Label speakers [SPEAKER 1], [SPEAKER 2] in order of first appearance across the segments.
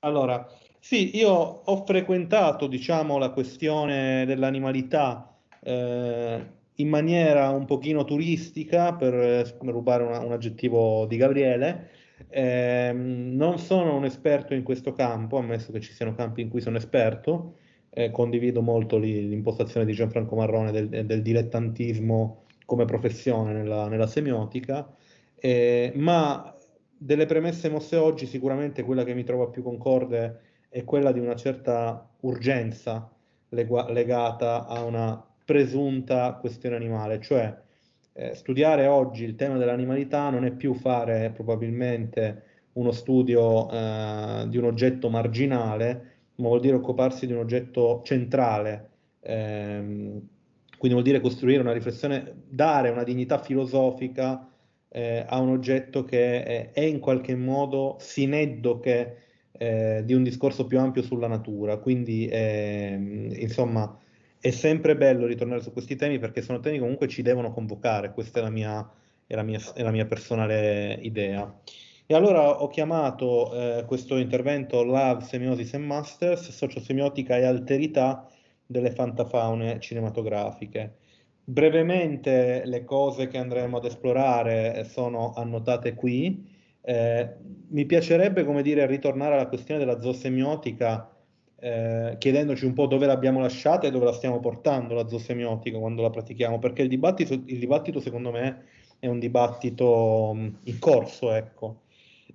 [SPEAKER 1] Allora, sì, io ho frequentato, diciamo, la questione dell'animalità eh, in maniera un pochino turistica, per eh, rubare una, un aggettivo di Gabriele. Eh, non sono un esperto in questo campo, ammesso che ci siano campi in cui sono esperto. Eh, condivido molto l'impostazione di Gianfranco Marrone del, del dilettantismo come professione nella, nella semiotica, eh, ma delle premesse mosse oggi, sicuramente quella che mi trova più concorde è quella di una certa urgenza lega- legata a una presunta questione animale, cioè eh, studiare oggi il tema dell'animalità non è più fare probabilmente uno studio eh, di un oggetto marginale, ma vuol dire occuparsi di un oggetto centrale. Ehm, quindi vuol dire costruire una riflessione, dare una dignità filosofica eh, a un oggetto che è, in qualche modo sineddoche eh, di un discorso più ampio sulla natura. Quindi, eh, insomma, è sempre bello ritornare su questi temi perché sono temi che comunque ci devono convocare, questa è la mia, è la mia, è la mia personale idea. E allora ho chiamato eh, questo intervento Love, Semiosis and Masters, sociosemiotica e alterità delle fantafaune cinematografiche. Brevemente le cose che andremo ad esplorare sono annotate qui. Eh, mi piacerebbe, come dire, ritornare alla questione della zoosemiotica, eh, chiedendoci un po' dove l'abbiamo lasciata e dove la stiamo portando la zoosemiotica quando la pratichiamo, perché il dibattito, il dibattito secondo me è un dibattito mm, in corso, ecco.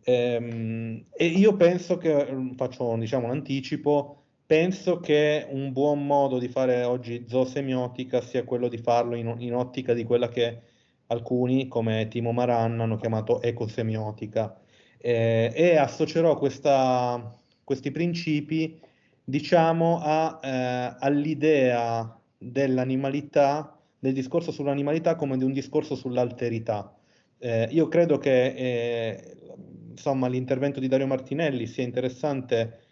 [SPEAKER 1] Ehm, e io penso che, mm, faccio diciamo un anticipo, Penso che un buon modo di fare oggi zoosemiotica sia quello di farlo in, in ottica di quella che alcuni, come Timo Maran, hanno chiamato ecosemiotica. Eh, e associerò questa, questi principi, diciamo, a, eh, all'idea dell'animalità, del discorso sull'animalità come di un discorso sull'alterità. Eh, io credo che eh, insomma, l'intervento di Dario Martinelli sia interessante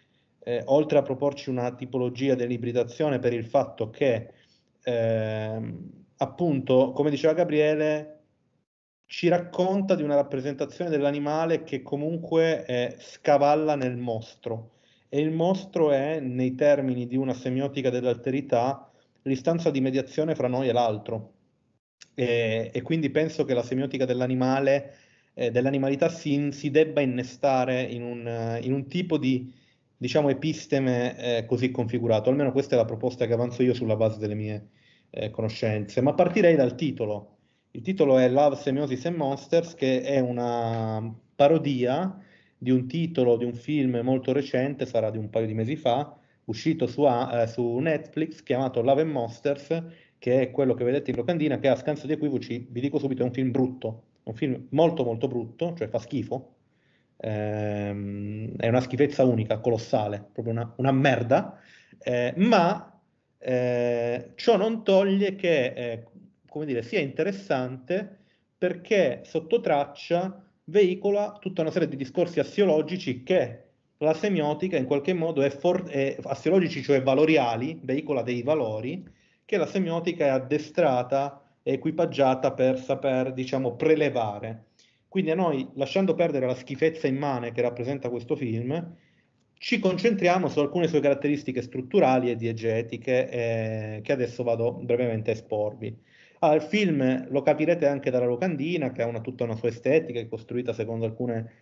[SPEAKER 1] eh, oltre a proporci una tipologia dell'ibridazione per il fatto che, eh, appunto, come diceva Gabriele, ci racconta di una rappresentazione dell'animale che comunque eh, scavalla nel mostro. E il mostro è, nei termini di una semiotica dell'alterità, l'istanza di mediazione fra noi e l'altro. E, e quindi penso che la semiotica dell'animale, eh, dell'animalità si, si, debba innestare in un, in un tipo di diciamo, episteme eh, così configurato. Almeno questa è la proposta che avanzo io sulla base delle mie eh, conoscenze. Ma partirei dal titolo. Il titolo è Love, Semiosis and Monsters, che è una parodia di un titolo di un film molto recente, sarà di un paio di mesi fa, uscito su, eh, su Netflix, chiamato Love and Monsters, che è quello che vedete in locandina, che a scanso di equivoci, vi dico subito, è un film brutto, un film molto molto brutto, cioè fa schifo, ehm, è una schifezza unica, colossale, proprio una, una merda, eh, ma eh, ciò non toglie che, eh, come dire, sia interessante perché sotto traccia veicola tutta una serie di discorsi assiologici che la semiotica in qualche modo è, for- è assiologici, cioè valoriali, veicola dei valori, che la semiotica è addestrata e equipaggiata per saper, diciamo, prelevare. Quindi a noi, lasciando perdere la schifezza immane che rappresenta questo film, ci concentriamo su alcune sue caratteristiche strutturali e diegetiche eh, che adesso vado brevemente a esporvi. Allora, il film lo capirete anche dalla locandina, che ha una, tutta una sua estetica, è costruita secondo alcune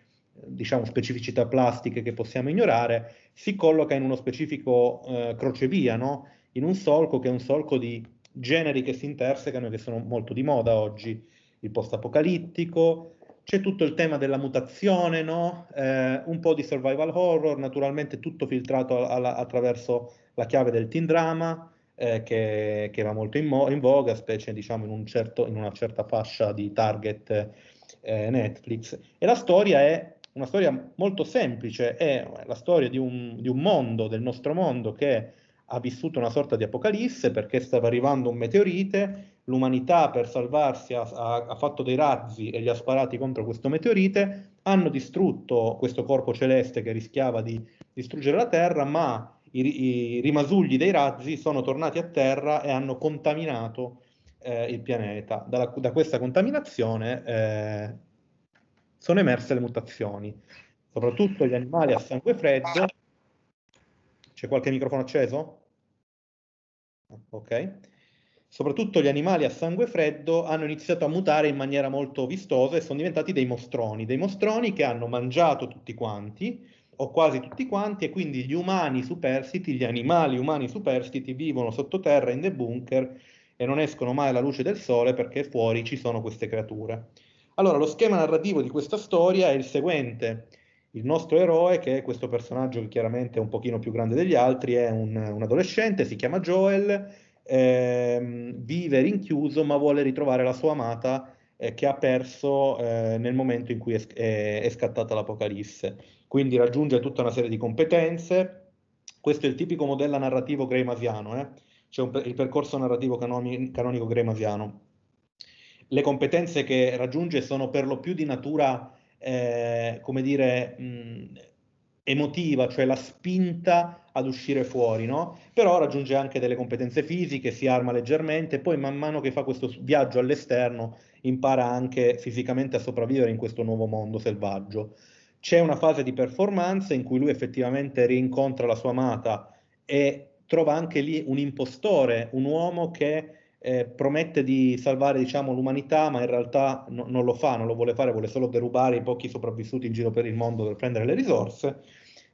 [SPEAKER 1] diciamo, specificità plastiche che possiamo ignorare, si colloca in uno specifico eh, crocevia, no? in un solco che è un solco di generi che si intersecano e che sono molto di moda oggi, il post-apocalittico, c'è tutto il tema della mutazione, no? eh, un po' di survival horror, naturalmente tutto filtrato alla, attraverso la chiave del teen drama, eh, che, che, va molto in, mo- in voga, specie diciamo in, un certo, in, una certa fascia di target eh, Netflix. E la storia è una storia molto semplice, è la storia di un, di un mondo, del nostro mondo, che ha vissuto una sorta di apocalisse perché stava arrivando un meteorite l'umanità per salvarsi ha, ha, fatto dei razzi e li ha sparati contro questo meteorite, hanno distrutto questo corpo celeste che rischiava di distruggere la Terra, ma i, i rimasugli dei razzi sono tornati a Terra e hanno contaminato eh, il pianeta. Dalla, da questa contaminazione eh, sono emerse le mutazioni. soprattutto gli animali a sangue freddo. C'è qualche microfono acceso? Ok. Soprattutto gli animali a sangue freddo hanno iniziato a mutare in maniera molto vistosa e sono diventati dei mostroni, dei mostroni che hanno mangiato tutti quanti, o quasi tutti quanti, e quindi gli umani superstiti, gli animali umani superstiti vivono sottoterra in dei bunker e non escono mai alla luce del sole perché fuori ci sono queste creature. Allora, lo schema narrativo di questa storia è il seguente il nostro eroe, che è questo personaggio che chiaramente è un pochino più grande degli altri, è un, un adolescente, si chiama Joel, ehm, vive rinchiuso ma vuole ritrovare la sua amata eh, che ha perso eh, nel momento in cui è, è, è, scattata l'Apocalisse. Quindi raggiunge tutta una serie di competenze. Questo è il tipico modello narrativo greymasiano, eh? cioè un, il percorso narrativo canoni, canonico greymasiano. Le competenze che raggiunge sono per lo più di natura eh, come dire, mh, emotiva, cioè la spinta ad uscire fuori, no? Però raggiunge anche delle competenze fisiche, si arma leggermente, poi man mano che fa questo viaggio all'esterno impara anche fisicamente a sopravvivere in questo nuovo mondo selvaggio. C'è una fase di performance in cui lui effettivamente rincontra la sua amata e trova anche lì un impostore, un uomo che eh, promette di salvare diciamo, l'umanità, ma in realtà no, non lo fa, non lo vuole fare, vuole solo derubare i pochi sopravvissuti in giro per il mondo per prendere le risorse.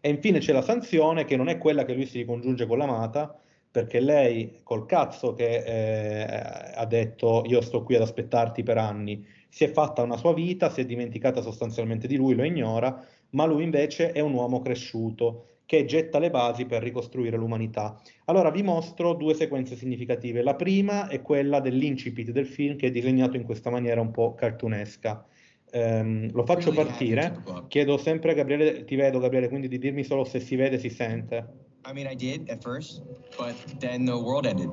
[SPEAKER 1] E infine c'è la sanzione, che non è quella che lui si ricongiunge con l'amata, perché lei, col cazzo che eh, ha detto io sto qui ad aspettarti per anni, si è fatta una sua vita, si è dimenticata sostanzialmente di lui, lo ignora, ma lui invece è un uomo cresciuto che getta le basi per ricostruire l'umanità. Allora vi mostro due sequenze significative. La prima è quella dell'incipit del film che è disegnato in questa maniera un po' cartunesca. Um, lo faccio partire. Chiedo sempre a Gabriele, ti vedo Gabriele, quindi di dirmi solo se si vede si sente. I mean, I did at first, but then the world ended.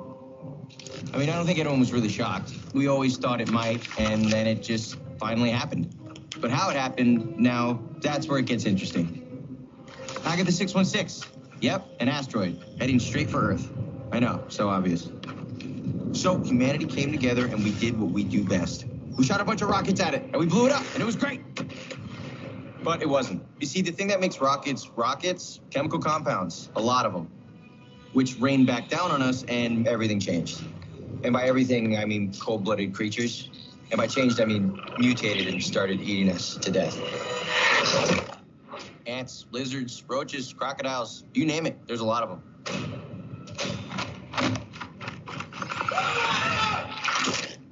[SPEAKER 1] I mean, I don't think anyone was really shocked. We always thought it might, and then it just finally happened. But how it happened, now that's where it gets interesting. Agatha 616. Yep, an asteroid heading straight for Earth. I know, so obvious. So humanity came together and we did what we do best. We shot a bunch of rockets at it and we blew it up and it was great. But it wasn't. You see, the thing that makes rockets rockets, chemical compounds, a lot of them, which rained back down on us and everything changed. And by everything, I mean cold-blooded creatures. And by changed, I mean mutated and started eating us to death. ants, lizards, roaches, crocodiles, you name it. There's a lot of them.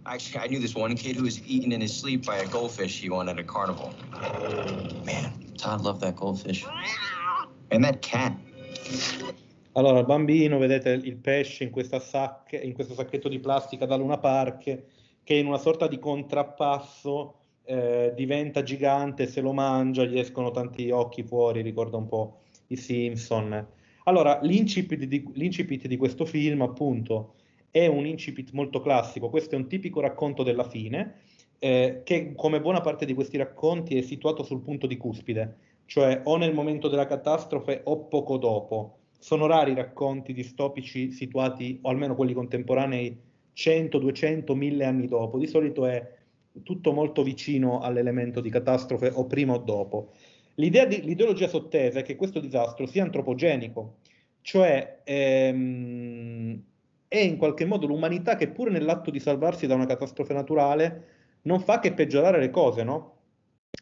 [SPEAKER 1] Actually, I knew this one kid who was eaten in his sleep by a goldfish he won at a carnival. Man, Todd loved that goldfish. And that cat. Allora, il bambino, vedete il pesce in, sacche, in questo sacchetto di plastica da Luna Park, che in una sorta di contrappasso eh, diventa gigante, se lo mangia, gli escono tanti occhi fuori, ricorda un po' i Simpson. Allora, l'incipit di, l'incipit di questo film, appunto, è un incipit molto classico, questo è un tipico racconto della fine, eh, che come buona parte di questi racconti è situato sul punto di cuspide, cioè o nel momento della catastrofe o poco dopo. Sono rari i racconti distopici situati, o almeno quelli contemporanei, 100, 200, 1000 anni dopo. Di solito è tutto molto vicino all'elemento di catastrofe o prima o dopo. L'idea di, l'ideologia sottesa è che questo disastro sia antropogenico, cioè ehm, è in qualche modo l'umanità che pure nell'atto di salvarsi da una catastrofe naturale non fa che peggiorare le cose, no?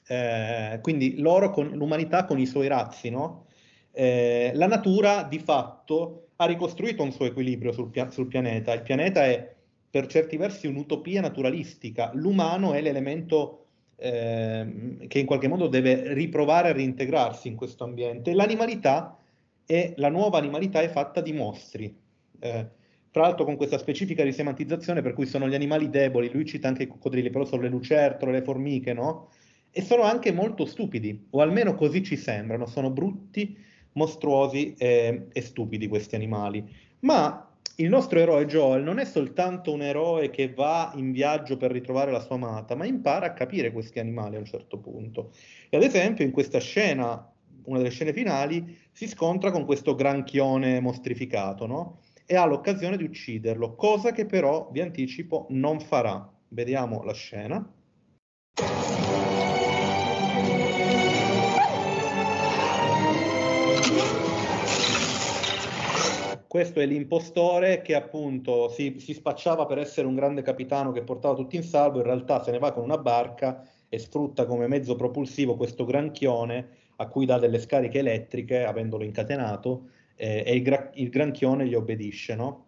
[SPEAKER 1] Eh, quindi loro con l'umanità con i suoi razzi, no? Eh, la natura di fatto ha ricostruito un suo equilibrio sul, pia- sul pianeta, il pianeta è per certi versi un'utopia naturalistica. L'umano è l'elemento eh, che in qualche modo deve riprovare a reintegrarsi in questo ambiente. L'animalità è, la nuova animalità è fatta di mostri. Eh, tra l'altro con questa specifica risemantizzazione per cui sono gli animali deboli, lui cita anche i coccodrilli, però sono le lucertole, le formiche, no? E sono anche molto stupidi, o almeno così ci sembrano, sono brutti, mostruosi e, e stupidi questi animali. Ma il nostro eroe Joel non è soltanto un eroe che va in viaggio per ritrovare la sua amata, ma impara a capire questi animali a un certo punto. E ad esempio in questa scena, una delle scene finali, si scontra con questo granchione mostrificato, no? E ha l'occasione di ucciderlo, cosa che però, vi anticipo, non farà. Vediamo la scena. Questo è l'impostore che appunto si, si, spacciava per essere un grande capitano che portava tutti in salvo, in realtà se ne va con una barca e sfrutta come mezzo propulsivo questo granchione a cui dà delle scariche elettriche, avendolo incatenato, eh, e il, gra- il granchione gli obbedisce, no?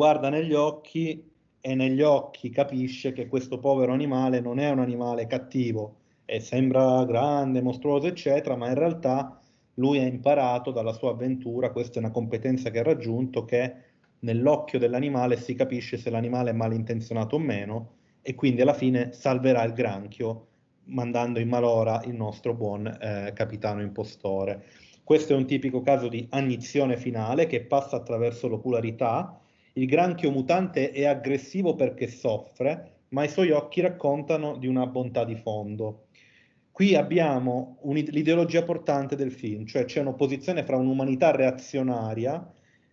[SPEAKER 1] Guarda negli occhi e negli occhi capisce che questo povero animale non è un animale cattivo e sembra grande, mostruoso, eccetera, ma in realtà lui ha imparato dalla sua avventura, questa è una competenza che ha raggiunto, che nell'occhio dell'animale si capisce se l'animale è malintenzionato o meno e quindi alla fine salverà il granchio mandando in malora il nostro buon eh, capitano impostore. Questo è un tipico caso di agnizione finale che passa attraverso l'ocularità, il granchio mutante è aggressivo perché soffre, ma i suoi occhi raccontano di una bontà di fondo. Qui abbiamo l'ideologia portante del film, cioè c'è un'opposizione fra un'umanità reazionaria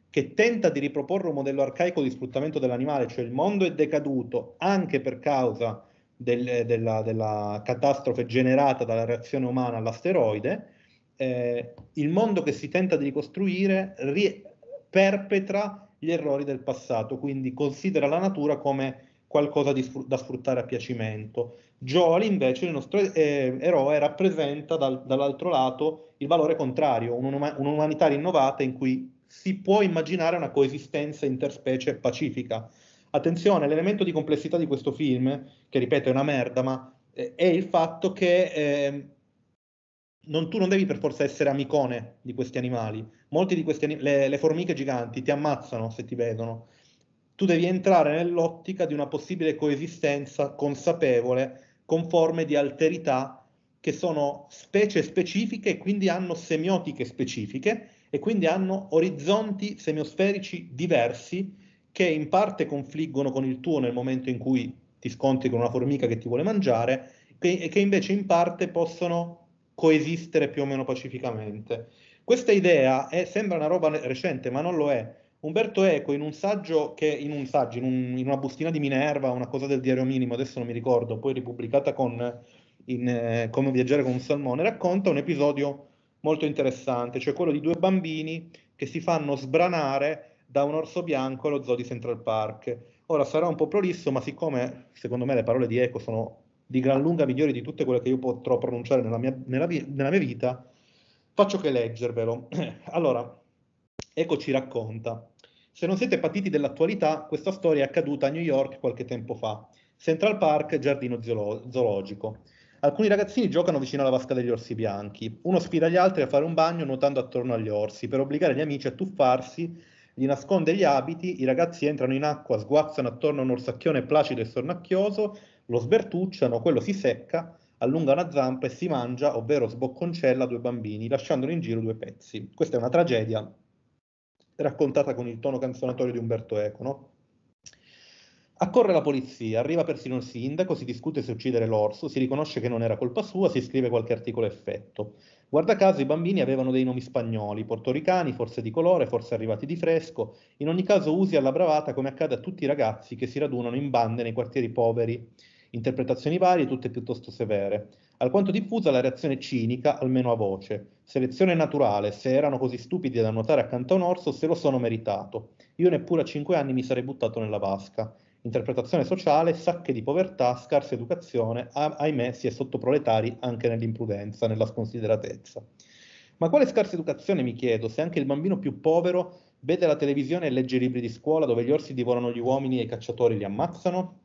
[SPEAKER 1] che tenta di riproporre un modello arcaico di sfruttamento dell'animale, cioè il mondo è decaduto anche per causa del, della, della, catastrofe generata dalla reazione umana all'asteroide, eh, il mondo che si tenta di ricostruire ri- perpetra gli errori del passato, quindi considera la natura come qualcosa sfr- da sfruttare a piacimento. Joel invece, il nostro eh, eroe, rappresenta dal, dall'altro lato il valore contrario, un'uma- un'umanità rinnovata in cui si può immaginare una coesistenza interspecie pacifica. Attenzione, l'elemento di complessità di questo film, che ripeto è una merda, ma eh, è il fatto che eh, non, tu non devi per forza essere amicone di questi animali. Molti di questi animali, le, le formiche giganti ti ammazzano se ti vedono. Tu devi entrare nell'ottica di una possibile coesistenza consapevole con forme di alterità che sono specie specifiche e quindi hanno semiotiche specifiche e quindi hanno orizzonti semiosferici diversi che in parte confliggono con il tuo nel momento in cui ti scontri con una formica che ti vuole mangiare e che invece in parte possono coesistere più o meno pacificamente. Questa idea è, sembra una roba recente, ma non lo è. Umberto Eco in un saggio, che, in, un saggio in, un, in, una bustina di Minerva, una cosa del diario minimo, adesso non mi ricordo, poi ripubblicata con in, eh, Come viaggiare con un salmone, racconta un episodio molto interessante, cioè quello di due bambini che si fanno sbranare da un orso bianco allo zoo di Central Park. Ora sarà un po' prolisso, ma siccome secondo me le parole di Eco sono di gran lunga migliori di tutte quelle che io potrò pronunciare nella mia, nella, nella mia vita, faccio che leggervelo. Allora, Eco ci racconta. Se non siete patiti dell'attualità, questa storia è accaduta a New York qualche tempo fa. Central Park, giardino zoologico. Alcuni ragazzini giocano vicino alla vasca degli orsi bianchi. Uno sfida gli altri a fare un bagno nuotando attorno agli orsi per obbligare gli amici a tuffarsi, gli nasconde gli abiti, i ragazzi entrano in acqua, sguazzano attorno a un orsacchione placido e sonnacchioso, lo sbertucciano, quello si secca, allunga una zampa e si mangia, ovvero sbocconcella due bambini, lasciandoli in giro due pezzi. Questa è una tragedia raccontata con il tono canzonatorio di Umberto Eco, no? Accorre la polizia, arriva persino il sindaco, si discute se uccidere l'orso, si riconosce che non era colpa sua, si scrive qualche articolo effetto. Guarda caso i bambini avevano dei nomi spagnoli, portoricani, forse di colore, forse arrivati di fresco, in ogni caso usi alla bravata come accade a tutti i ragazzi che si radunano in bande nei quartieri poveri interpretazioni varie, tutte piuttosto severe. Alquanto diffusa la reazione cinica, almeno a voce. Selezione naturale, se erano così stupidi da nuotare accanto a un orso, se lo sono meritato. Io neppure a cinque anni mi sarei buttato nella vasca. Interpretazione sociale, sacche di povertà, scarsa educazione, ah, ahimè si è sottoproletari anche nell'imprudenza, nella sconsideratezza. Ma quale scarsa educazione, mi chiedo, se anche il bambino più povero vede la televisione e legge libri di scuola dove gli orsi divorano gli uomini e i cacciatori li ammazzano?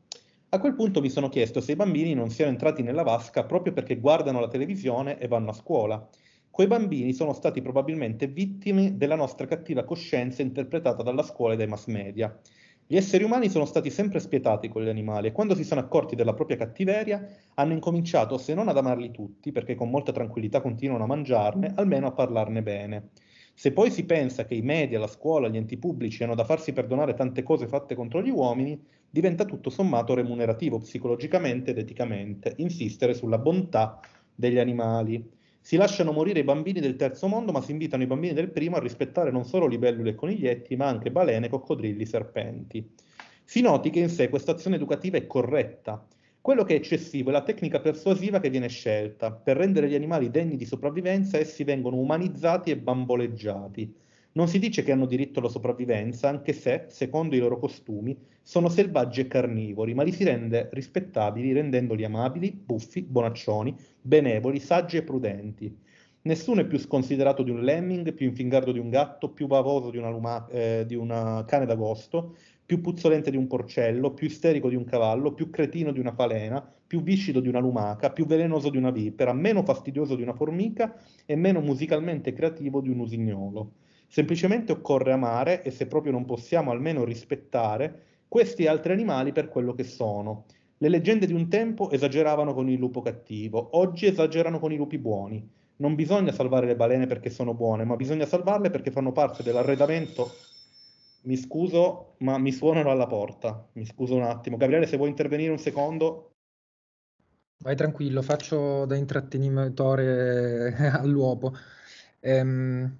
[SPEAKER 1] A quel punto mi sono chiesto se i bambini non siano entrati nella vasca proprio perché guardano la televisione e vanno a scuola. quei bambini sono stati probabilmente vittime della nostra cattiva coscienza interpretata dalla scuola e dai mass media. Gli esseri umani sono stati sempre spietati con gli animali e quando si sono accorti della propria cattiveria hanno incominciato, se non ad amarli tutti, perché con molta tranquillità continuano a mangiarne, almeno a parlarne bene. Se poi si pensa che i media, la scuola, gli enti pubblici hanno da farsi perdonare tante cose fatte contro gli uomini, diventa tutto sommato remunerativo psicologicamente ed eticamente insistere sulla bontà degli animali. Si lasciano morire i bambini del terzo mondo, ma si invitano i bambini del primo a rispettare non solo libellule e coniglietti, ma anche balene, coccodrilli, serpenti. Si noti che in sé questa azione educativa è corretta, quello che è eccessivo è la tecnica persuasiva che viene scelta. Per rendere gli animali degni di sopravvivenza, essi vengono umanizzati e bamboleggiati. Non si dice che hanno diritto alla sopravvivenza, anche se, secondo i loro costumi, sono selvaggi e carnivori, ma li si rende rispettabili rendendoli amabili, buffi, bonaccioni, benevoli, saggi e prudenti. Nessuno è più sconsiderato di un lemming, più infingardo di un gatto, più bavoso di una, luma- eh, di una cane d'agosto, più puzzolente di un porcello, più isterico di un cavallo, più cretino di una falena, più viscido di una lumaca, più velenoso di una vipera, meno fastidioso di una formica e meno musicalmente creativo di un usignolo. Semplicemente occorre amare e se proprio non possiamo almeno rispettare questi altri animali per quello che sono. Le leggende di un tempo esageravano con il lupo cattivo, oggi esagerano con i lupi buoni. Non bisogna salvare le balene perché sono buone, ma bisogna salvarle perché fanno parte dell'arredamento mi scuso, ma mi suonano alla porta. Mi scuso un attimo. Gabriele, se vuoi intervenire un secondo.
[SPEAKER 2] Vai tranquillo, faccio da intrattenitore all'uopo. Ehm,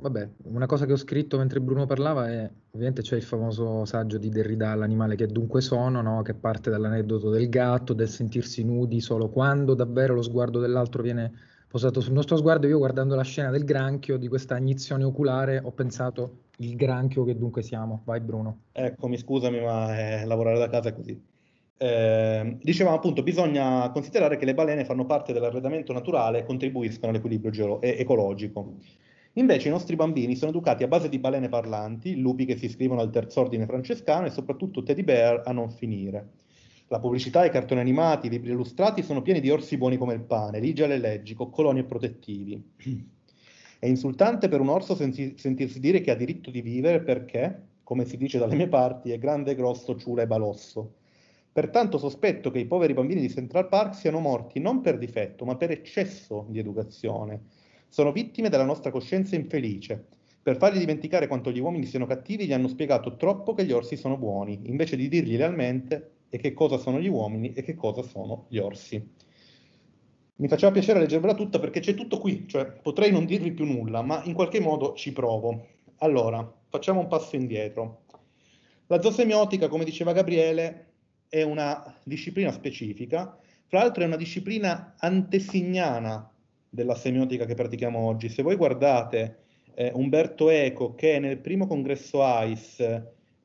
[SPEAKER 2] vabbè, una cosa che ho scritto mentre Bruno parlava è, ovviamente c'è il famoso saggio di Derrida, l'animale che dunque sono, no? che parte dall'aneddoto del gatto, del sentirsi nudi solo quando davvero lo sguardo dell'altro viene posato sul nostro sguardo. Io guardando la scena del granchio, di questa agnizione oculare, ho pensato il granchio che dunque siamo. Vai Bruno.
[SPEAKER 1] Eccomi, scusami, ma eh, lavorare da casa è così. Eh, dicevamo appunto, bisogna considerare che le balene fanno parte dell'arredamento naturale e contribuiscono all'equilibrio geolo- ecologico. Invece i nostri bambini sono educati a base di balene parlanti, lupi che si iscrivono al terzo ordine francescano e soprattutto teddy bear a non finire. La pubblicità, i cartoni animati, i libri illustrati sono pieni di orsi buoni come il pane, ligi alle leggi, coccoloni e protettivi. È insultante per un orso senti- sentirsi dire che ha diritto di vivere perché, come si dice dalle mie parti, è grande, grosso, ciula e balosso. Pertanto sospetto che i poveri bambini di Central Park siano morti non per difetto, ma per eccesso di educazione. Sono vittime della nostra coscienza infelice. Per fargli dimenticare quanto gli uomini siano cattivi, gli hanno spiegato troppo che gli orsi sono buoni, invece di dirgli realmente e che cosa sono gli uomini e che cosa sono gli orsi mi faceva piacere leggervela tutta perché c'è tutto qui, cioè potrei non dirvi più nulla, ma in qualche modo ci provo. Allora, facciamo un passo indietro. La zoosemiotica, come diceva Gabriele, è una disciplina specifica, fra l'altro è una disciplina antesignana della semiotica che pratichiamo oggi. Se voi guardate eh, Umberto Eco che nel primo congresso AIS,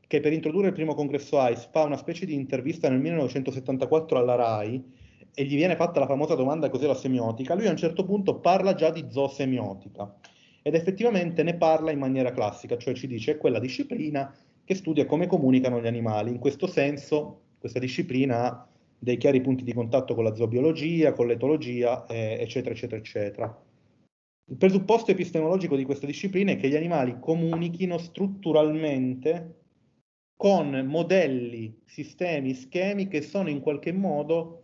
[SPEAKER 1] che per introdurre il primo congresso AIS fa una specie di intervista nel 1974 alla RAI, e gli viene fatta la famosa domanda cos'è la semiotica, lui a un certo punto parla già di zoosemiotica ed effettivamente ne parla in maniera classica, cioè ci dice è quella disciplina che studia come comunicano gli animali. In questo senso questa disciplina ha dei chiari punti di contatto con la zoobiologia, con l'etologia, eh, eccetera, eccetera, eccetera. Il presupposto epistemologico di questa disciplina è che gli animali comunichino strutturalmente con modelli, sistemi, schemi che sono in qualche modo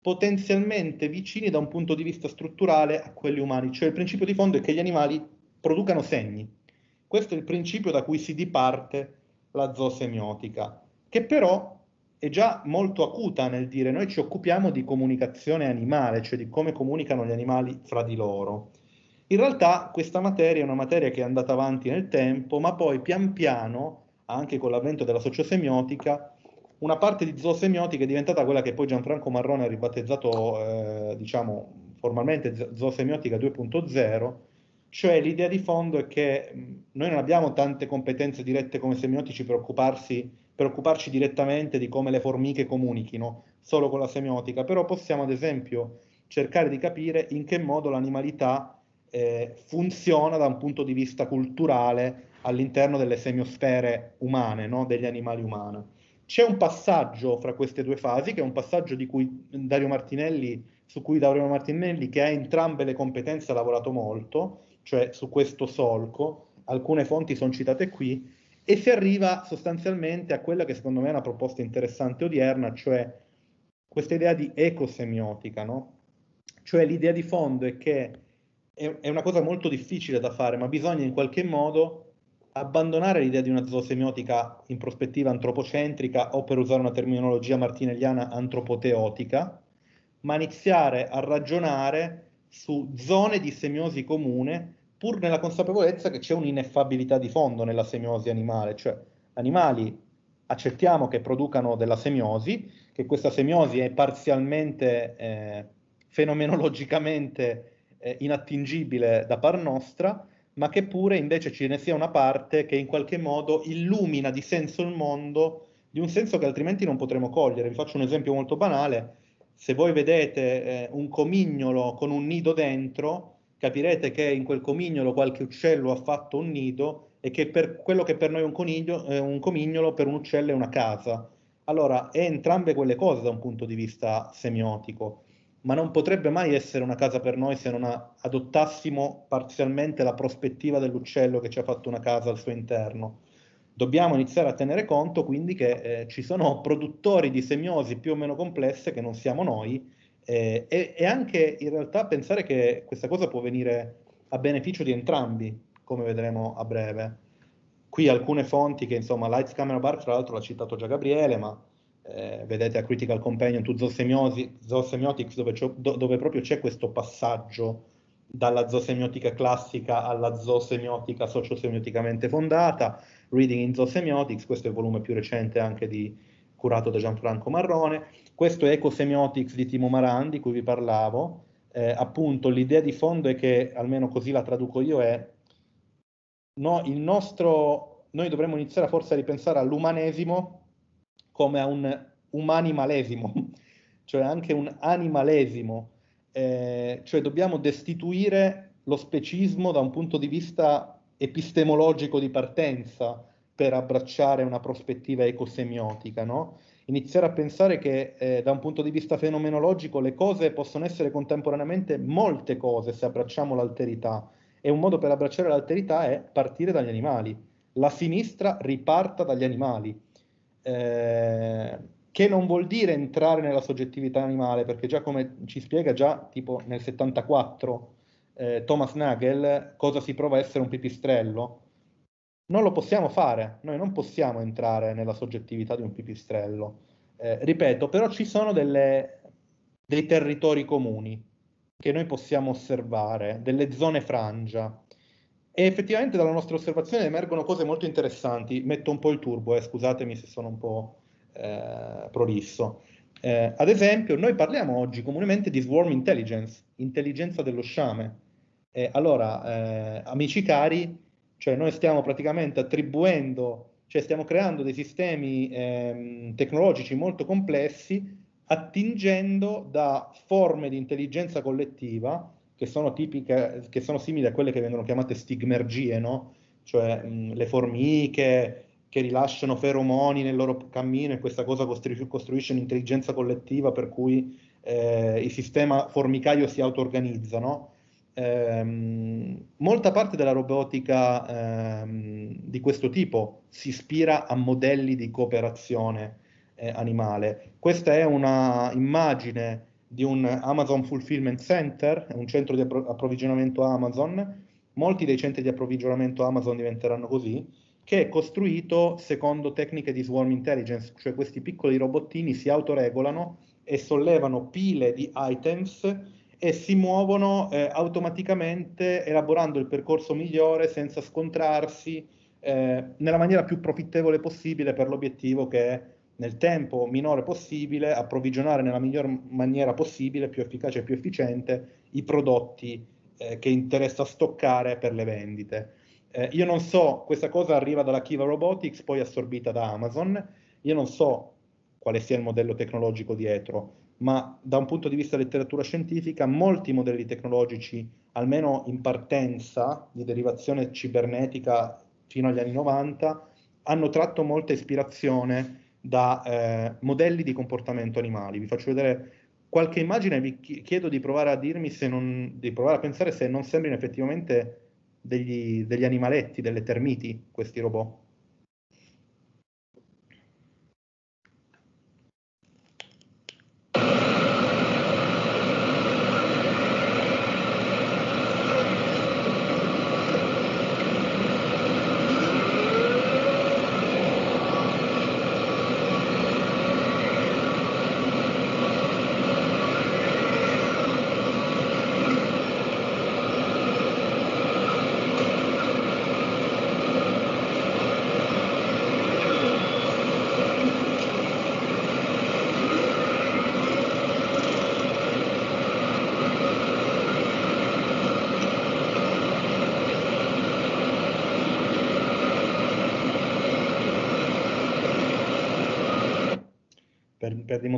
[SPEAKER 1] potenzialmente vicini da un punto di vista strutturale a quelli umani, cioè il principio di fondo è che gli animali producano segni. Questo è il principio da cui si diparte la zoosemiotica, che però è già molto acuta nel dire noi ci occupiamo di comunicazione animale, cioè di come comunicano gli animali fra di loro. In realtà questa materia è una materia che è andata avanti nel tempo, ma poi pian piano, anche con l'avvento della sociosemiotica, una parte di zoosemiotica è diventata quella che poi Gianfranco Marrone ha ribattezzato, eh, diciamo, formalmente zoosemiotica 2.0, cioè l'idea di fondo è che noi non abbiamo tante competenze dirette come semiotici per, per occuparci direttamente di come le formiche comunichino solo con la semiotica, però possiamo ad esempio cercare di capire in che modo l'animalità eh, funziona da un punto di vista culturale all'interno delle semiosfere umane, no? degli animali umani. C'è un passaggio fra queste due fasi, che è un passaggio cui Dario Martinelli su cui Dario Martinelli, che ha entrambe le competenze, ha lavorato molto, cioè su questo solco, alcune fonti sono citate qui, e si arriva sostanzialmente a quella che secondo me è una proposta interessante odierna, cioè questa idea di ecosemiotica, no? Cioè l'idea di fondo è che è, è una cosa molto difficile da fare, ma bisogna in qualche modo abbandonare l'idea di una zoosemiotica in prospettiva antropocentrica o per usare una terminologia martinelliana antropoteotica, ma iniziare a ragionare su zone di semiosi comune pur nella consapevolezza che c'è un'ineffabilità di fondo nella semiosi animale, cioè animali accettiamo che producano della semiosi, che questa semiosi è parzialmente eh, fenomenologicamente eh, inattingibile da par nostra, ma che pure invece ce ne sia una parte che in qualche modo illumina di senso il mondo, di un senso che altrimenti non potremo cogliere. Vi faccio un esempio molto banale. Se voi vedete eh, un comignolo con un nido dentro, capirete che in quel comignolo qualche uccello ha fatto un nido e che per quello che per noi è un, coniglio, eh, un comignolo, per un uccello è una casa. Allora, è entrambe quelle cose da un punto di vista semiotico ma non potrebbe mai essere una casa per noi se non adottassimo parzialmente la prospettiva dell'uccello che ci ha fatto una casa al suo interno. Dobbiamo iniziare a tenere conto quindi che eh, ci sono produttori di semiosi più o meno complesse che non siamo noi e, e, anche in realtà pensare che questa cosa può venire a beneficio di entrambi, come vedremo a breve. Qui alcune fonti che insomma Lights Camera Bar, tra l'altro l'ha citato già Gabriele, ma eh, vedete a Critical Companion to Zoosemiotics dove, dove, proprio c'è questo passaggio dalla zoosemiotica classica alla zoosemiotica sociosemioticamente fondata, Reading in Zoosemiotics, questo è il volume più recente anche di, curato da Gianfranco Marrone, questo Ecosemiotics di Timo Maran di cui vi parlavo, eh, appunto l'idea di fondo è che, almeno così la traduco io, è no, il nostro, noi dovremmo iniziare forse a ripensare all'umanesimo come a un umanimalesimo, cioè anche un animalesimo, eh, cioè dobbiamo destituire lo specismo da un punto di vista epistemologico di partenza per abbracciare una prospettiva ecosemiotica, no? Iniziare a pensare che eh, da un punto di vista fenomenologico le cose possono essere contemporaneamente molte cose se abbracciamo l'alterità. E un modo per abbracciare l'alterità è partire dagli animali. La sinistra riparta dagli animali. Eh, che non vuol dire entrare nella soggettività animale, perché già come ci spiega già tipo nel 74 eh, Thomas Nagel cosa si prova a essere un pipistrello, non lo possiamo fare, noi non possiamo entrare nella soggettività di un pipistrello. Eh, ripeto, però ci sono delle, dei territori comuni che noi possiamo osservare, delle zone frangia. E effettivamente dalla nostra osservazione emergono cose molto interessanti. Metto un po' il turbo, eh, scusatemi se sono un po' eh, prolisso. Eh, ad esempio, noi parliamo oggi comunemente di swarm intelligence, intelligenza dello sciame. allora, eh, amici cari, cioè noi stiamo praticamente attribuendo, cioè stiamo creando dei sistemi ehm, tecnologici molto complessi attingendo da forme di intelligenza collettiva che sono tipiche, che sono simili a quelle che vengono chiamate stigmergie, no? Cioè mh, le formiche che rilasciano feromoni nel loro cammino e questa cosa costru- costruisce un'intelligenza collettiva per cui eh, il sistema formicaio si auto-organizza, no? Ehm, molta parte della robotica ehm, di questo tipo si ispira a modelli di cooperazione eh, animale. Questa è una immagine di un Amazon Fulfillment Center, un centro di appro- approvvigionamento Amazon, molti dei centri di approvvigionamento Amazon diventeranno così, che è costruito secondo tecniche di swarm intelligence, cioè questi piccoli robottini si autoregolano e sollevano pile di items e si muovono eh, automaticamente elaborando il percorso migliore senza scontrarsi eh, nella maniera più profittevole possibile per l'obiettivo che è nel tempo minore possibile, approvvigionare nella miglior maniera possibile, più efficace e più efficiente, i prodotti eh, che interessa stoccare per le vendite. Eh, io non so, questa cosa arriva dalla Kiva Robotics, poi assorbita da Amazon, io non so quale sia il modello tecnologico dietro, ma da un punto di vista letteratura scientifica, molti modelli tecnologici, almeno in partenza di derivazione cibernetica fino agli anni 90, hanno tratto molta ispirazione da eh, modelli di comportamento animali. Vi faccio vedere qualche immagine vi chiedo di provare a dirmi se non, di provare a pensare se non sembrino effettivamente degli, degli animaletti, delle termiti, questi robot.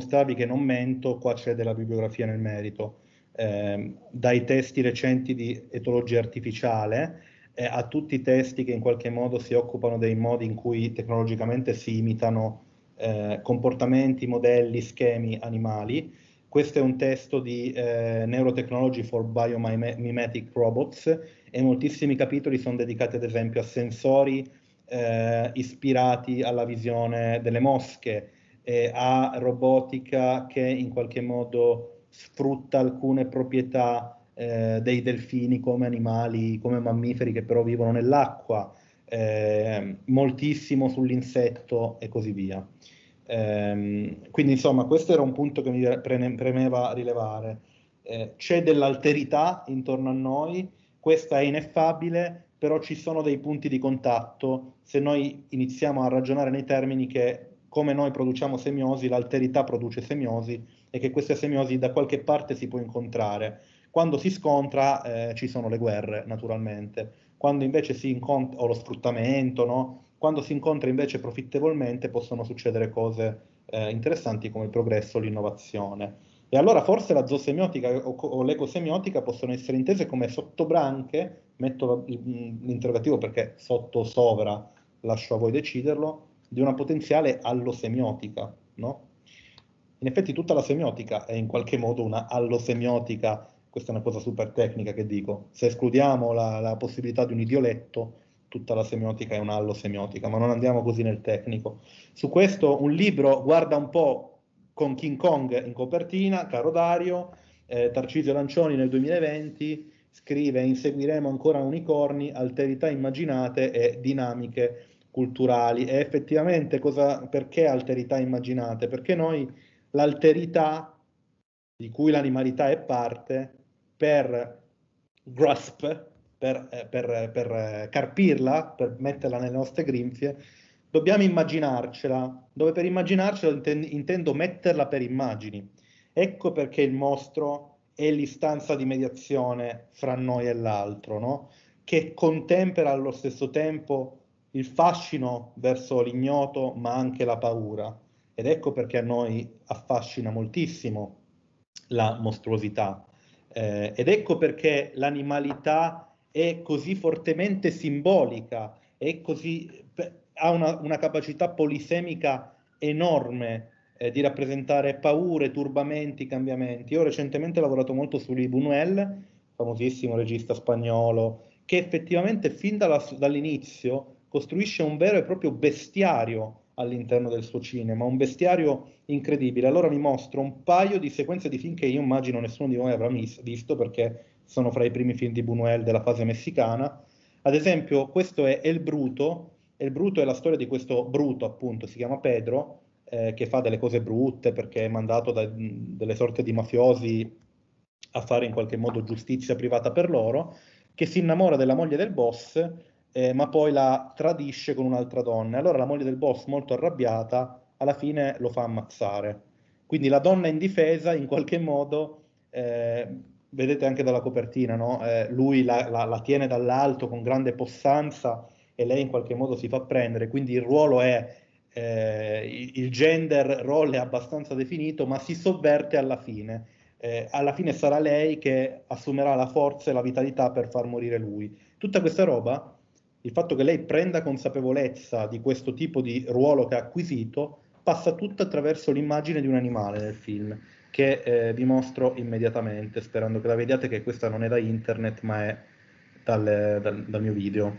[SPEAKER 1] Per dimostrarvi che non mento, qua c'è della bibliografia nel merito, eh, dai testi recenti di etologia artificiale eh, a tutti i testi che in qualche modo si occupano dei modi in cui tecnologicamente si imitano eh, comportamenti, modelli, schemi animali. Questo è un testo di eh, Neurotechnology for Biomimetic Robots e moltissimi capitoli sono dedicati ad esempio a sensori eh, ispirati alla visione delle mosche, eh, a robotica che in qualche modo sfrutta alcune proprietà eh, dei delfini come animali, come mammiferi che però vivono nell'acqua, eh, moltissimo sull'insetto e così via. Eh, quindi insomma questo era un punto che mi premeva rilevare. Eh, c'è dell'alterità intorno a noi, questa è ineffabile, però ci sono dei punti di contatto se noi iniziamo a ragionare nei termini che come noi produciamo semiosi, l'alterità produce semiosi e che queste semiosi da qualche parte si può incontrare. Quando si scontra eh, ci sono le guerre, naturalmente. Quando invece si incontra, o lo sfruttamento, no? Quando si incontra invece profittevolmente possono succedere cose eh, interessanti come il progresso, l'innovazione. E allora forse la zoosemiotica o, o l'ecosemiotica possono essere intese come sottobranche, metto l'interrogativo perché sotto sovra lascio a voi deciderlo, di una potenziale allosemiotica, no? In effetti tutta la semiotica è in qualche modo una allosemiotica, questa è una cosa super tecnica che dico, se escludiamo la, la possibilità di un idioletto, tutta la semiotica è un'allosemiotica, ma non andiamo così nel tecnico. Su questo un libro guarda un po' con King Kong in copertina, caro Dario, eh, Tarcisio Lancioni nel 2020 scrive inseguiremo ancora unicorni, alterità immaginate e dinamiche culturali e effettivamente cosa, perché alterità immaginate? Perché noi l'alterità di cui l'animalità è parte per grasp, per, eh, per, per carpirla, per metterla nelle nostre grinfie, dobbiamo immaginarcela, dove per immaginarcela intendo metterla per immagini. Ecco perché il mostro è l'istanza di mediazione fra noi e l'altro, no? che contempera allo stesso tempo il fascino verso l'ignoto, ma anche la paura. Ed ecco perché a noi affascina moltissimo la mostruosità. Eh, ed ecco perché l'animalità è così fortemente simbolica, così, ha una, una, capacità polisemica enorme eh, di rappresentare paure, turbamenti, cambiamenti. Io recentemente ho lavorato molto su Louis Buñuel, famosissimo regista spagnolo, che effettivamente fin dalla, dall'inizio costruisce un vero e proprio bestiario all'interno del suo cinema, un bestiario incredibile. Allora vi mostro un paio di sequenze di film che io immagino nessuno di voi avrà mis- visto perché sono fra i primi film di Buñuel della fase messicana. Ad esempio, questo è El Bruto. El Bruto è la storia di questo Bruto, appunto, si chiama Pedro, eh, che fa delle cose brutte perché è mandato da delle sorte di mafiosi a fare in qualche modo giustizia privata per loro, che si innamora della moglie del boss eh, ma poi la tradisce con un'altra donna. Allora la moglie del boss, molto arrabbiata, alla fine lo fa ammazzare. Quindi la donna indifesa, in qualche modo, eh, vedete anche dalla copertina, no? eh, lui la, la, la, tiene dall'alto con grande possanza e lei in qualche modo si fa prendere. Quindi il ruolo è, eh, il gender role è abbastanza definito, ma si sovverte alla fine. Eh, alla fine sarà lei che assumerà la forza e la vitalità per far morire lui. Tutta questa roba il fatto che lei prenda consapevolezza di questo tipo di ruolo che ha acquisito passa tutto attraverso l'immagine di un animale nel film. che eh, vi mostro immediatamente, sperando che la vediate che questa non è da internet ma è dal, dal, dal mio video.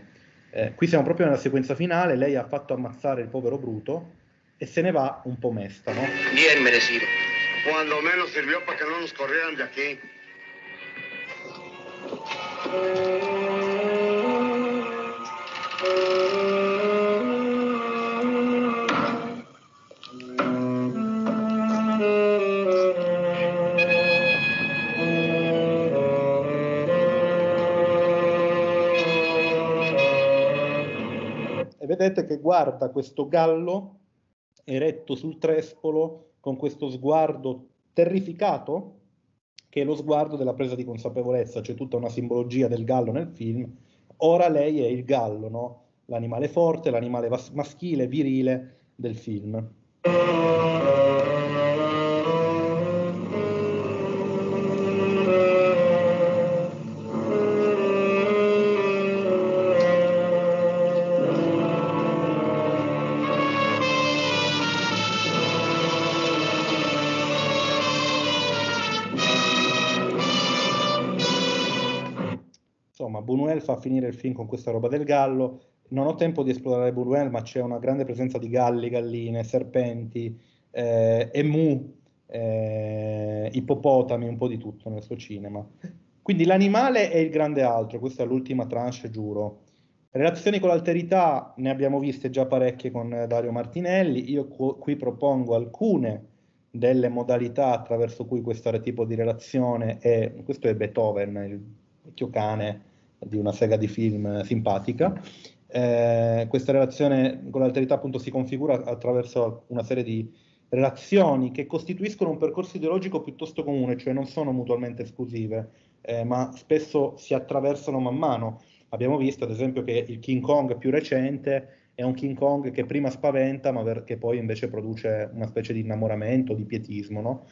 [SPEAKER 1] Eh, qui siamo proprio nella sequenza finale, lei ha fatto ammazzare il povero Bruto e se ne va un po' mesta, no?
[SPEAKER 3] Bien merecido. Cuando menos sirvió para que no nos corrieran de aquí.
[SPEAKER 1] Vedete che guarda questo gallo eretto sul trespolo con questo sguardo terrificato che è lo sguardo della presa di consapevolezza, c'è tutta una simbologia del gallo nel film. Ora lei è il gallo, no? l'animale forte, l'animale maschile, virile del film. Insomma, Buñuel fa finire il film con questa roba del gallo. Non ho tempo di esplorare Buñuel, ma c'è una grande presenza di galli, galline, serpenti, eh, emu, eh, ippopotami, un po' di tutto nel suo cinema. Quindi l'animale è il grande altro, questa è l'ultima tranche, giuro. Relazioni con l'alterità ne abbiamo viste già parecchie con Dario Martinelli. Io qui propongo alcune delle modalità attraverso cui questo tipo di relazione è, questo è Beethoven, il vecchio cane di una sega di film simpatica. Eh, questa relazione con l'alterità appunto si configura attraverso una serie di relazioni che costituiscono un percorso ideologico piuttosto comune, cioè non sono mutualmente esclusive, eh, ma spesso si attraversano man mano. Abbiamo visto ad esempio che il King Kong più recente è un King Kong che prima spaventa, ma che poi invece produce una specie di innamoramento, di pietismo. No?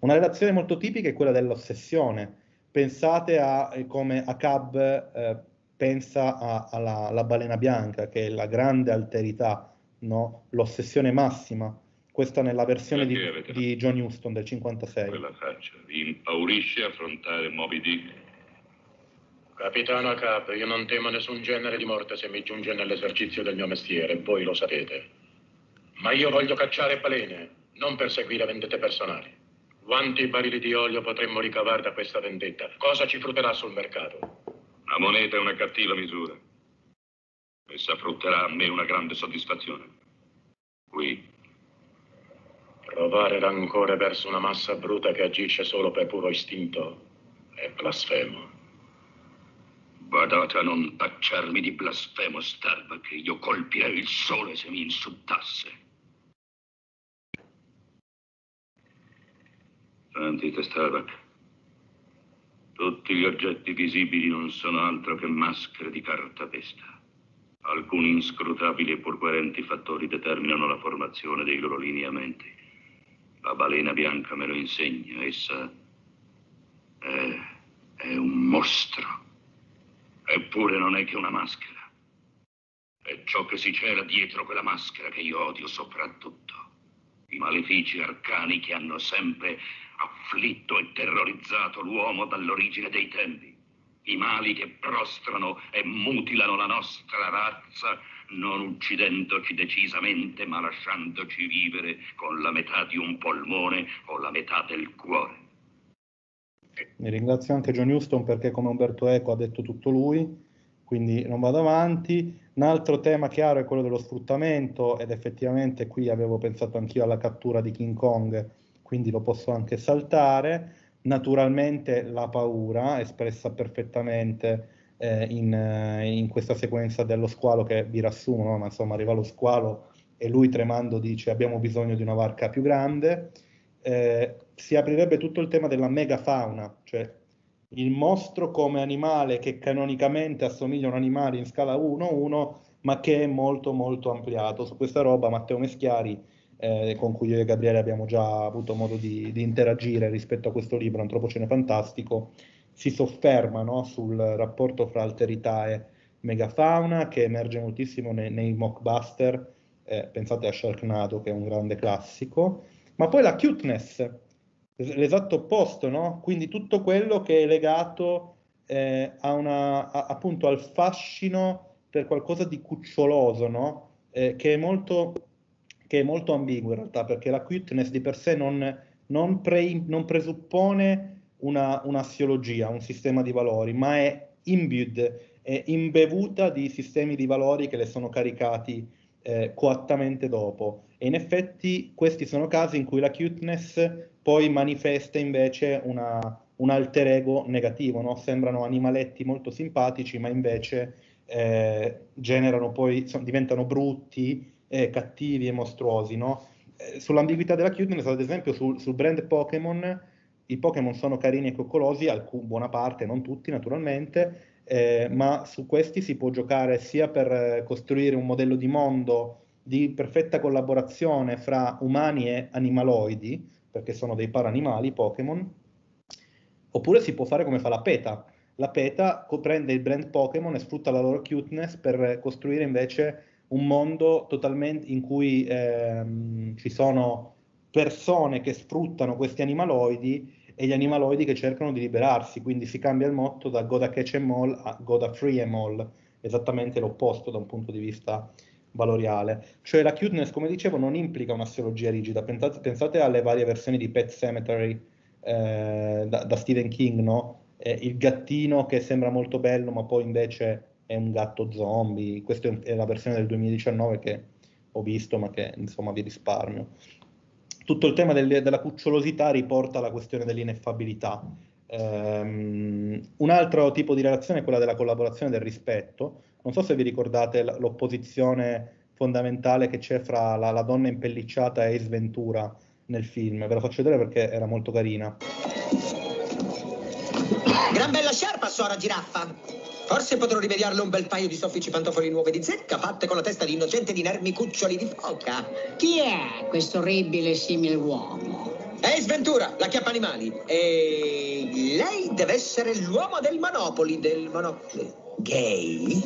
[SPEAKER 1] Una relazione molto tipica è quella dell'ossessione, pensate a eh, come Acab eh, pensa a, alla, alla, balena bianca, che è la grande alterità, no? l'ossessione massima. Questa nella versione di, di, John Huston del 56.
[SPEAKER 4] Quella faccia vi impaurisce affrontare Moby Dick?
[SPEAKER 5] Capitano Acab, io non temo nessun genere di morte se mi giunge nell'esercizio del mio mestiere, voi lo sapete. Ma io voglio cacciare balene, non perseguire vendette personali. Quanti barili di olio potremmo ricavare da questa vendetta? Cosa ci frutterà sul mercato?
[SPEAKER 4] La moneta è una cattiva misura. Essa frutterà a me una grande soddisfazione. Qui.
[SPEAKER 5] Provare rancore verso una massa bruta che agisce solo per puro istinto è blasfemo.
[SPEAKER 4] Badate a non tacciarmi di blasfemo, Starbuck. Io colpirei il sole se mi insultasse. Sentite, Starbuck. Tutti gli oggetti visibili non sono altro che maschere di cartapesta. Alcuni inscrutabili e pur coerenti fattori determinano la formazione dei loro lineamenti. La balena bianca me lo insegna. Essa è, è un mostro. Eppure non è che una maschera. È ciò che si cela dietro quella maschera che io odio soprattutto. I malefici arcani che hanno sempre afflitto e terrorizzato l'uomo dall'origine dei tempi. I mali che prostrano e mutilano la nostra razza, non uccidendoci decisamente, ma lasciandoci vivere con la metà di un polmone o la metà del cuore.
[SPEAKER 1] Mi ringrazio anche John Huston perché come Umberto Eco ha detto tutto lui, quindi non vado avanti. Un altro tema chiaro è quello dello sfruttamento ed effettivamente qui avevo pensato anch'io alla cattura di King Kong quindi lo posso anche saltare. Naturalmente la paura, espressa perfettamente eh, in, eh, in, questa sequenza dello squalo che vi riassumo, ma insomma arriva lo squalo e lui tremando dice abbiamo bisogno di una varca più grande. Eh, si aprirebbe tutto il tema della megafauna, cioè il mostro come animale che canonicamente assomiglia a un animale in scala 1-1, ma che è molto molto ampliato. Su questa roba Matteo Meschiari eh, con cui io e Gabriele abbiamo già avuto modo di, di, interagire rispetto a questo libro, Antropocene Fantastico, si sofferma no, sul rapporto fra alterità e megafauna che emerge moltissimo nei, nei mockbuster, eh, pensate a Sharknado che è un grande classico, ma poi la cuteness, l'esatto opposto, no? Quindi tutto quello che è legato eh, a una, a, appunto al fascino per qualcosa di cuccioloso, no? Eh, che, è molto, che, è molto, ambiguo in realtà, perché la cuteness di per sé non, non, pre, non presuppone una, un'assiologia, un sistema di valori, ma è imbued, è imbevuta di sistemi di valori che le sono caricati eh, coattamente dopo. E in effetti questi sono casi in cui la cuteness poi manifesta invece una, un alter ego negativo, no? sembrano animaletti molto simpatici, ma invece eh, generano poi, sono, diventano brutti, eh, cattivi e mostruosi. No? Eh, sull'ambiguità della cuteness, ad esempio, sul, sul brand Pokémon, i Pokémon sono carini e coccolosi, alcun, buona parte, non tutti naturalmente, eh, ma su questi si può giocare sia per costruire un modello di mondo di perfetta collaborazione fra umani e animaloidi, perché sono dei paranimali Pokémon, Oppure si può fare come fa la PETA. La PETA prende il brand Pokémon e sfrutta la loro cuteness per costruire invece un mondo totalmente in cui ehm, ci sono persone che sfruttano questi animaloidi e gli animaloidi che cercano di liberarsi, quindi si cambia il motto da Goda Catch em all a Goda Free em all, esattamente l'opposto da un punto di vista valoriale. Cioè la cuteness, come dicevo, non implica un'assiologia rigida, pensate, pensate alle varie versioni di Pet Cemetery, eh, da, da, Stephen King, no? Eh, il gattino che sembra molto bello, ma poi invece è un gatto zombie. Questa è la versione del 2019 che ho visto, ma che insomma vi risparmio. Tutto il tema del, della cucciolosità riporta alla questione dell'ineffabilità. Um, un altro tipo di relazione è quella della collaborazione e del rispetto. Non so se vi ricordate l'opposizione fondamentale che c'è fra la, la donna impellicciata e Ace Ventura nel film. Ve la faccio vedere perché era molto carina.
[SPEAKER 6] Gran bella sciarpa, sora giraffa. Forse potrò rimediarle un bel paio di soffici pantofoli nuove di zecca fatte con la testa di innocente di nermi cuccioli di foca.
[SPEAKER 7] Chi è questo orribile simile uomo?
[SPEAKER 6] È Sventura, la chiappa animali. E lei deve essere l'uomo del Monopoli, del Monopoli. Gay?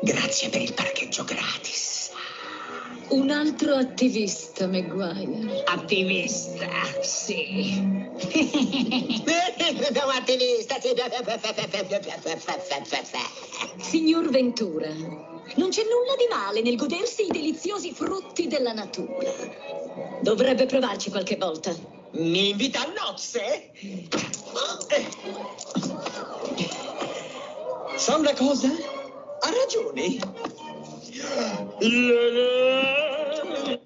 [SPEAKER 6] Grazie per il parcheggio gratis.
[SPEAKER 7] Un altro attivista, Maguire.
[SPEAKER 6] Attivista, sì. un attivista.
[SPEAKER 7] Signor Ventura, non c'è nulla di male nel godersi i deliziosi frutti della natura. Dovrebbe provarci qualche volta.
[SPEAKER 6] Mi invita a nozze? Sa una cosa? Ha ragione.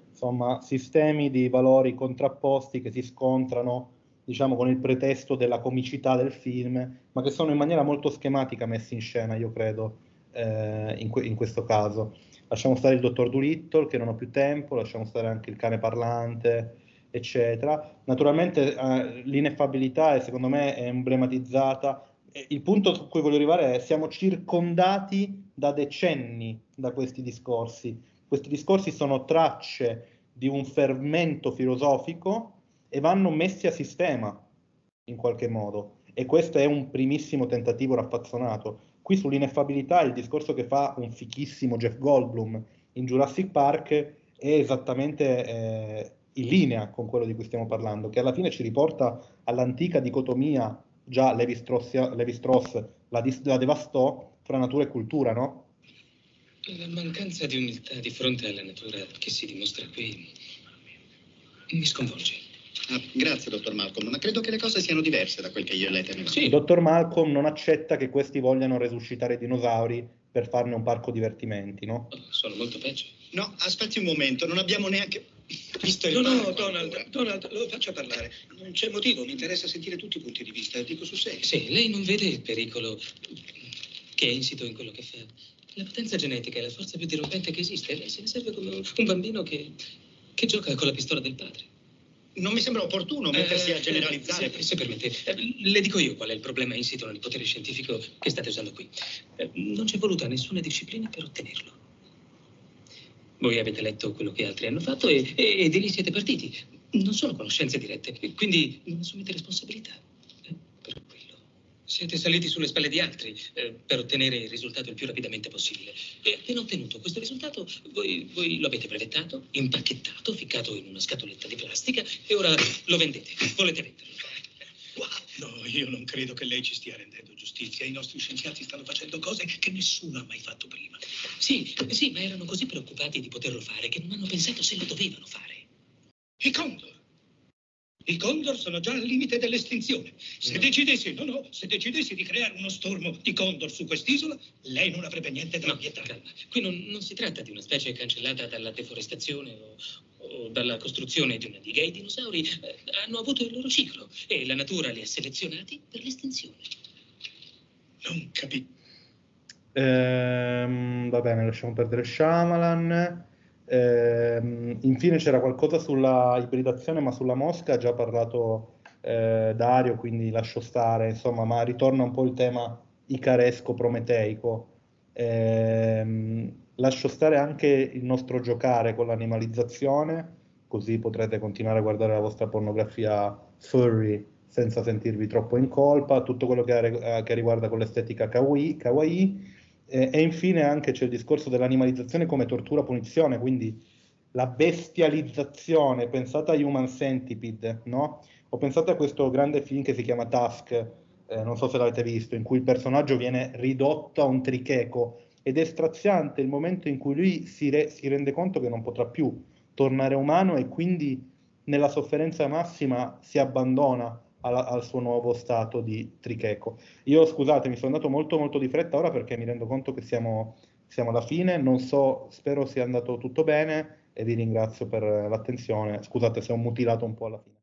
[SPEAKER 1] Insomma, sistemi di valori contrapposti che si scontrano, diciamo, con il pretesto della comicità del film, ma che sono in maniera molto schematica messi in scena, io credo, eh, in, que- in, questo caso. Lasciamo stare il dottor Dolittle, che non ho più tempo, lasciamo stare anche il cane parlante, eccetera. Naturalmente eh, l'ineffabilità è, secondo me, è emblematizzata il punto su cui voglio arrivare è siamo circondati da decenni da questi discorsi. Questi discorsi sono tracce di un fermento filosofico e vanno messi a sistema in qualche modo. E questo è un primissimo tentativo raffazzonato. Qui sull'ineffabilità il discorso che fa un fichissimo Jeff Goldblum in Jurassic Park è esattamente eh, in linea con quello di cui stiamo parlando, che alla fine ci riporta all'antica dicotomia già Levi Strauss, Levi Strauss la, la, devastò fra natura e cultura, no?
[SPEAKER 8] La mancanza di umiltà di fronte alla natura che si dimostra qui mi sconvolge.
[SPEAKER 9] Ah, grazie, dottor Malcolm, ma credo che le cose siano diverse da quel che io e lei temevamo.
[SPEAKER 1] Sì. Il dottor Malcolm non accetta che questi vogliano resuscitare dinosauri per farne un parco divertimenti, no?
[SPEAKER 8] Sono molto peggio.
[SPEAKER 9] No, aspetti un momento, non abbiamo neanche visto il
[SPEAKER 8] No, no, Donald, Donald, lo faccia parlare. Non c'è motivo, mi interessa sentire tutti i punti di vista, dico su sé. Sì, lei non vede il pericolo che è insito in quello che fa. La potenza genetica è la forza più dirompente che esiste. Lei se ne serve come un bambino che, che gioca con la pistola del padre.
[SPEAKER 9] Non mi sembra opportuno mettersi
[SPEAKER 8] Eh,
[SPEAKER 9] a generalizzare.
[SPEAKER 8] Se, se permette, eh, le dico io qual è il problema insito nel potere scientifico che state usando qui. Eh, Non c'è voluta nessuna disciplina per ottenerlo. Voi avete letto quello che altri hanno fatto e, e, e di lì siete partiti. Non sono conoscenze dirette, quindi non assumete responsabilità. eh, per quello. Siete saliti sulle spalle di altri eh, per ottenere il risultato il più rapidamente possibile. E appena ottenuto questo risultato, voi, voi lo avete brevettato, impacchettato, ficcato in una scatoletta di plastica e ora lo vendete. Volete venderlo.
[SPEAKER 10] No, io non credo che lei ci stia rendendo giustizia. I nostri scienziati stanno facendo cose che nessuno ha mai fatto prima.
[SPEAKER 8] Sì, sì, ma erano così preoccupati di poterlo fare che non hanno pensato se lo dovevano fare.
[SPEAKER 10] I Condor. I Condor sono già al limite dell'estinzione. Se
[SPEAKER 8] No.
[SPEAKER 10] decidessi, no, no, se decidessi di creare uno stormo di Condor su quest'isola, lei non avrebbe niente da
[SPEAKER 8] No,
[SPEAKER 10] obiettare.
[SPEAKER 8] calma. Qui non, non si tratta di una specie cancellata dalla deforestazione o dalla costruzione di una diga. I dinosauri eh, hanno avuto il loro ciclo e la natura li ha selezionati per l'estinzione.
[SPEAKER 10] Non capisco.
[SPEAKER 1] Ehm, va bene, lasciamo perdere Shyamalan. Ehm, infine c'era qualcosa sulla ibridazione, ma sulla mosca ha già parlato eh, Dario, quindi lascio stare, insomma, ma ritorna un po' il tema icaresco-prometeico. Ehm, lascio stare anche il nostro giocare con l'animalizzazione, così potrete continuare a guardare la vostra pornografia furry senza sentirvi troppo in colpa, tutto quello che, ha- che riguarda con l'estetica kawaii, kawaii. Eh, e infine anche c'è il discorso dell'animalizzazione come tortura punizione, quindi la bestializzazione, pensate a Human Centipede, no? O pensate a questo grande film che si chiama Task, eh, non so se l'avete visto, in cui il personaggio viene ridotto a un tricheco ed è straziante il momento in cui lui si, re- si rende conto che non potrà più tornare umano e quindi nella sofferenza massima si abbandona alla- al suo nuovo stato di tricheco. Io scusate, mi sono andato molto molto di fretta ora perché mi rendo conto che siamo, siamo alla fine, non so, spero sia andato tutto bene e vi ringrazio per l'attenzione. Scusate se ho mutilato un po' alla fine.